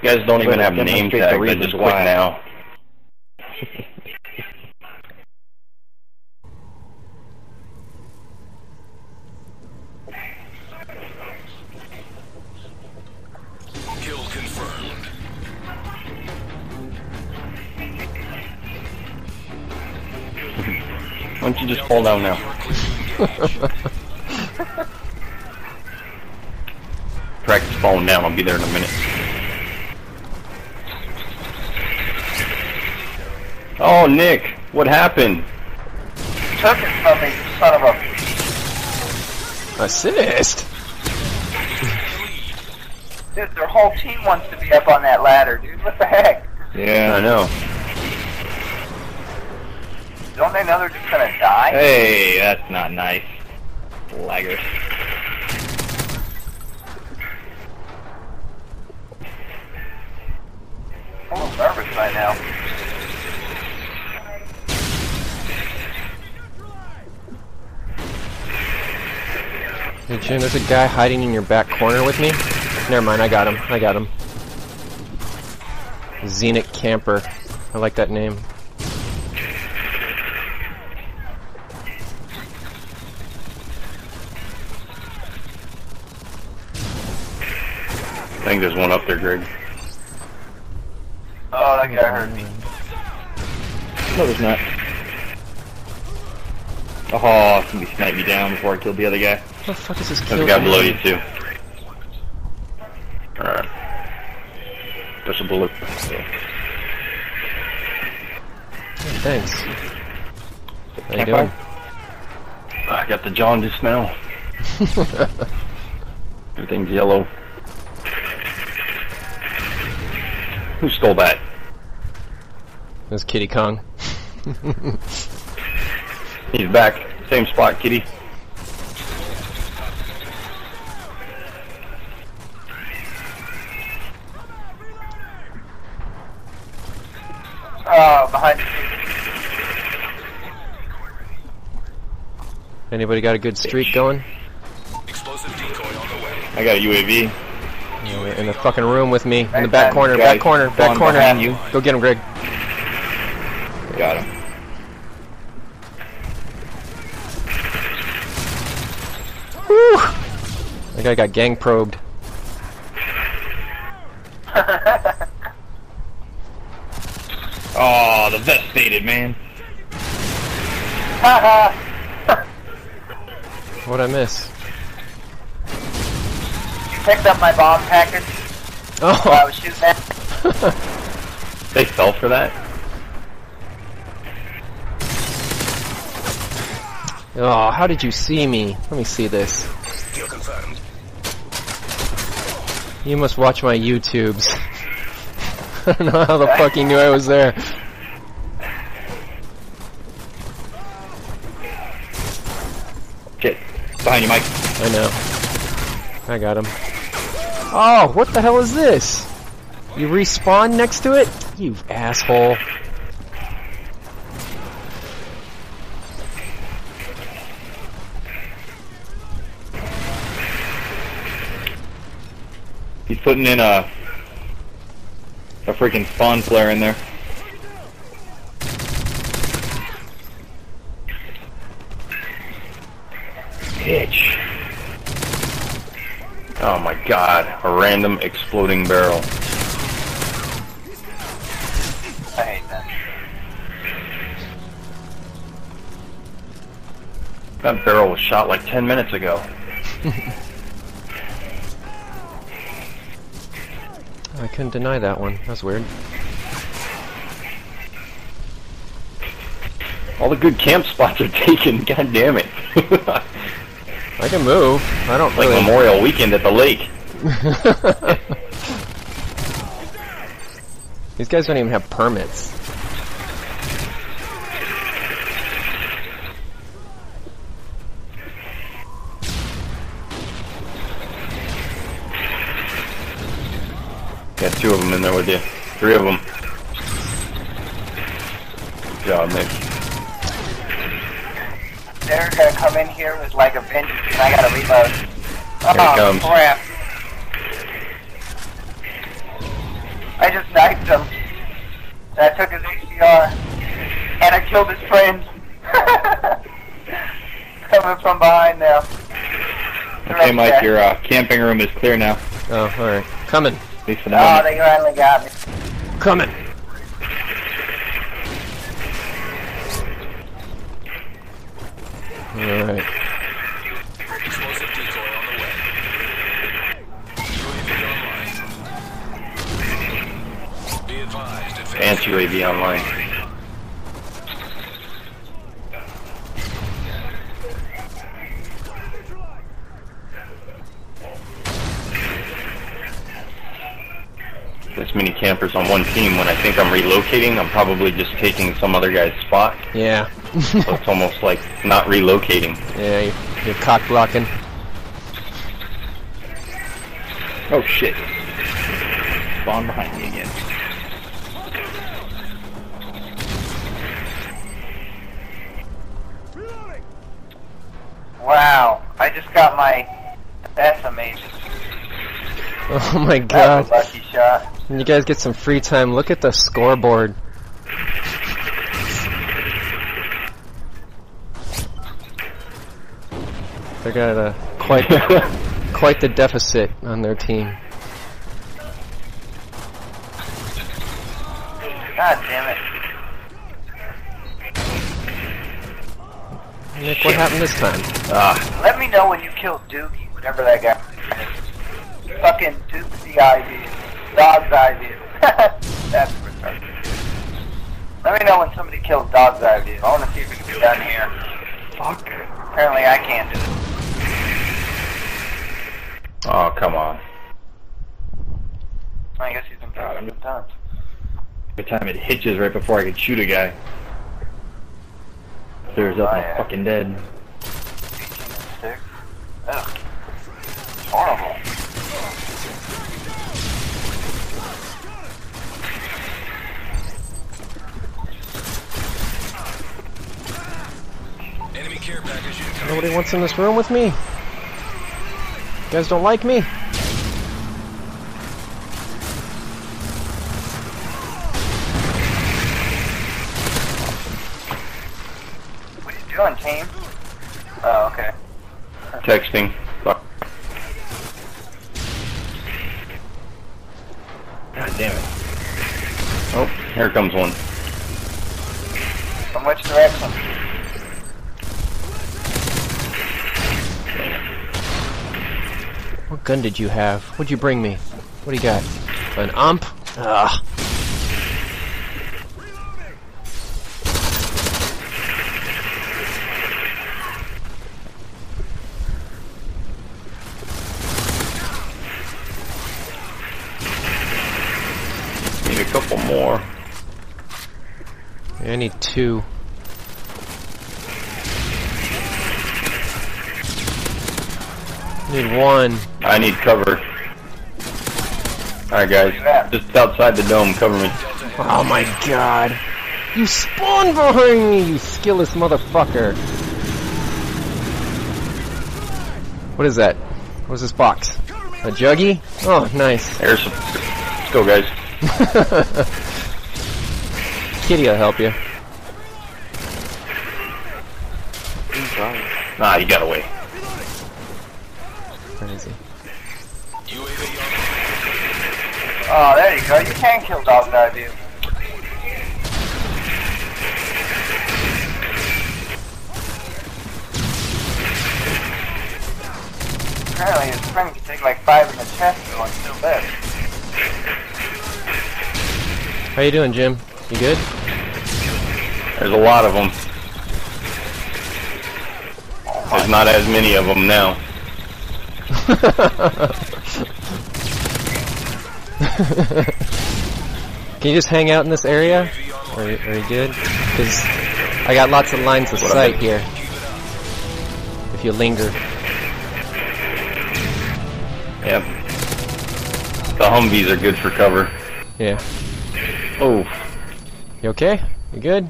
You guys don't even have name demonstrate the tags. I reasons just quit why. now. Kill confirmed. Why don't you just fall down now? Practice falling down. I'll be there in a minute. Oh, Nick, what happened? Took it from me, you son of a... Assist. Dude, their whole team wants to be up on that ladder, dude. What the heck? Yeah, I know. Don't they know they're just gonna die? Hey, that's not nice. Laggers. I'm a little nervous right now. Hey Jim, there's a guy hiding in your back corner with me. Never mind, I got him. I got him. Zenit Camper. I like that name. I think there's one up there, Greg. Oh, that guy hurt me. No, there's not. Oh, somebody sniped me down before I killed the other guy. What the fuck is this There's a guy cam? below you, too. Alright. There's a bullet. Thanks. How you doing? I got the jaundice now. Everything's yellow. Who stole that? There's Kitty Kong. He's back. Same spot, kitty. Oh, behind Anybody got a good streak going? Explosive decoy on the way. I got a UAV. In the fucking room with me. In the Right back back, corner, back corner, back corner. behind you. Go get him, Greg. Got him. Woo! That guy got gang probed. Oh, the vest faded, man. What'd I miss? You picked up my bomb package oh. while I Oh! was shooting at They fell for that? Oh, how did you see me? Let me see this. Kill confirmed. You must watch my YouTubes. I don't know how the fuck he knew I was there. Shit. Behind you, Mike. I know. I got him. Oh, what the hell is this? You respawn next to it? You asshole. He's putting in a a freaking spawn flare in there. Bitch. Oh my god, a random exploding barrel. I hate that. That barrel was shot like 10 minutes ago. couldn't deny that one. That's weird. All the good camp spots are taken, god damn it. I can move. I don't like really. Memorial Weekend at the lake. These guys don't even have permits. Two of them in there with you. Three of them. Good job, Nick. They're gonna come in here with like a vengeance and I gotta reload. Here oh, comes. crap. I just knifed him. And I took his ACR. And I killed his friend. Coming from behind now. Okay, Mike, your uh, camping room is clear now. Oh, alright. Coming. At least for the Oh, they finally got me. Coming. Alright. Explosive decoy on the way. UAV online. Be advised, advanced UAV online. This many campers on one team. When I think I'm relocating, I'm probably just taking some other guy's spot. Yeah. So it's almost like not relocating. yeah, you're, you're cock blocking. Oh shit. Spawn behind me again. Wow. I just got my... That's amazing. Oh my That's god. a lucky shot. When you guys get some free time, look at the scoreboard. They got a quite quite the deficit on their team. God damn it. Nick, what happened this time? Ah, Let me know when you kill Doogie, whatever that guy is. Fucking Duke's the idea. Dog's idea. That's retarded. Let me know when somebody kills Dog's idea. I want to see if it can be done here. Fuck. Apparently I can't do it. oh come on. I guess he's been trying a times. Every time it hitches right before I can shoot a guy. Clears up Oh, and yeah. I'm fucking dead. 18 and 6. Ugh. Nobody wants in this room with me? You guys don't like me? What are you doing, team? Oh, okay. Texting. Fuck. God damn it. Oh, here comes one. From which direction? Gun did you have? What'd you bring me? What do you got? An ump? Ugh. Need a couple more. I need two. Need one. I need cover. Alright guys, just outside the dome, cover me. Oh my god. You spawned behind me, you skillless motherfucker. What is that? What's this box? A juggy? Oh, nice. There's some. Let's go guys. Kitty will help you. Nah, you got away. Crazy. Oh, there you go. You can kill Dog's idea. Apparently his friend can take like five in the chest though and still live. How you doing, Jim? You good? There's a lot of them. There's not as many of them now. Can you just hang out in this area? Are you, are you good? Because I got lots of lines of What sight here. If you linger. Yep. The Humvees are good for cover. Yeah. Oh, You okay? You good?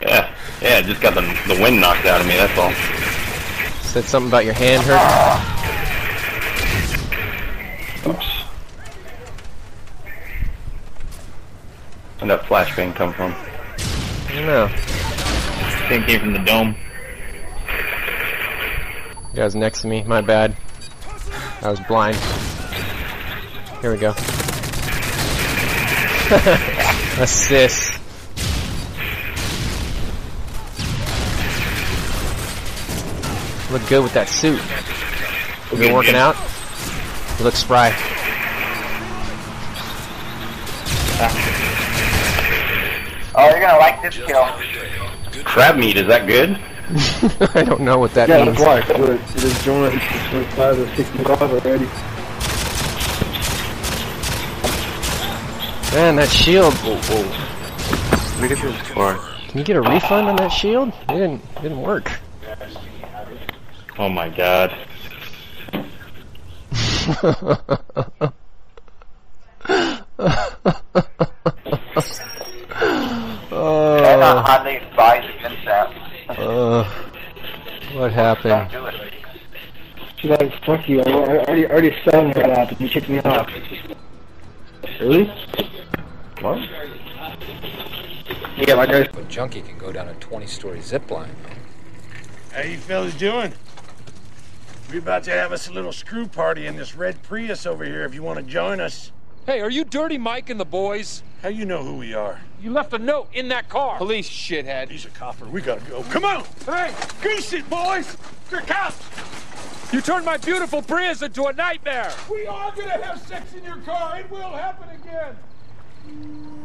yeah. Yeah, just got the, the wind knocked out of me, that's all. Said something about your hand hurt? Where'd that flashbang come from? I don't know. Thing came from the dome. You guys next to me. My bad. I was blind. Here we go. Assist. Look good with that suit. You been working out? You look spry. Ah. Oh, you're gonna like this kill. Crab meat, is that good? I don't know what that Yeah, means. that's why. But it is joint 25 or 65 already. Man, that shield. Look at this for. Can you get a refund on that shield? It didn't, it didn't work. Oh my god. I'm oh, not hardly against that. uh, what Don't happened? do it. She's like, fuck you, I I already, already selling that app and you kicked me off. Really? What? Yeah, like I A junkie can go down a 20-story zip line. How you fellas doing? We're about to have us a little screw party in this red Prius over here if you want to join us. Hey, are you Dirty Mike and the boys? How you know who we are? You left a note in that car. Police shithead. He's a copper. We gotta go. Come on! Hey! Goose it, boys! They're cops! You turned my beautiful Prius into a nightmare. We are gonna have sex in your car. It will happen again.